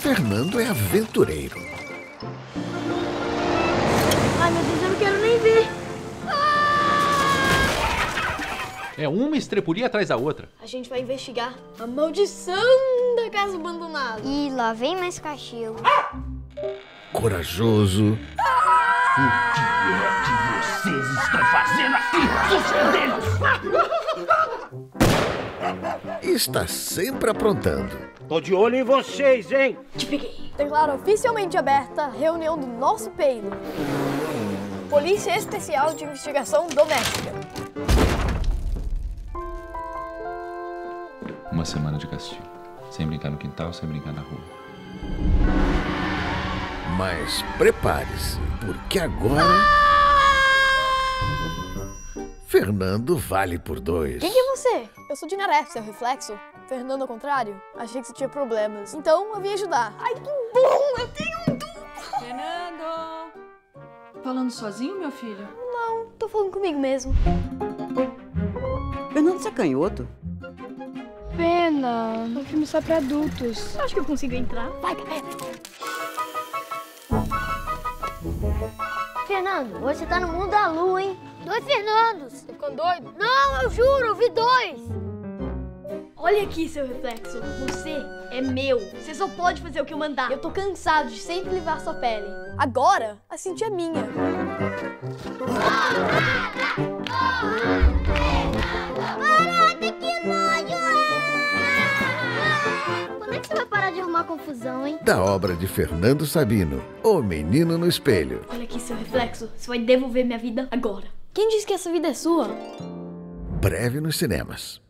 Fernando é aventureiro. Ai, meu Deus, eu não quero nem ver. É uma estrepulia atrás da outra. A gente vai investigar a maldição da casa abandonada. E lá vem mais cachorro. Corajoso. Vocês estão fazendo aqui, e Está sempre aprontando. Tô de olho em vocês, hein? Te peguei. Declaro oficialmente aberta a reunião do nosso peito. Polícia Especial de Investigação Doméstica. Uma semana de castigo. Sem brincar no quintal, sem brincar na rua. Mas prepare-se, porque agora. Fernando vale por dois. Quem que é você? Eu sou Dinaré, seu reflexo. Fernando ao contrário, achei que você tinha problemas. Então eu vim ajudar. Ai, que bom! Eu tenho um duplo! Fernando! Falando sozinho, meu filho? Não, tô falando comigo mesmo. Fernando, você é canhoto? Pena, um filme só pra adultos. Acho que eu consigo entrar. Vai, galera! Fernando, você tá no mundo da lua, hein? Dois Fernandos. Você ficou doido? Não, eu juro, eu vi dois. Olha aqui, seu reflexo. Você é meu. Você só pode fazer o que eu mandar. Eu tô cansado de sempre levar sua pele. Agora, a Cintia é minha. Caraca, que nojo! Quando é que você vai parar de arrumar confusão, hein? Da obra de Fernando Sabino, O Menino no Espelho. Olha aqui, seu reflexo. Você vai devolver minha vida agora. Quem disse que essa vida é sua? Breve nos cinemas.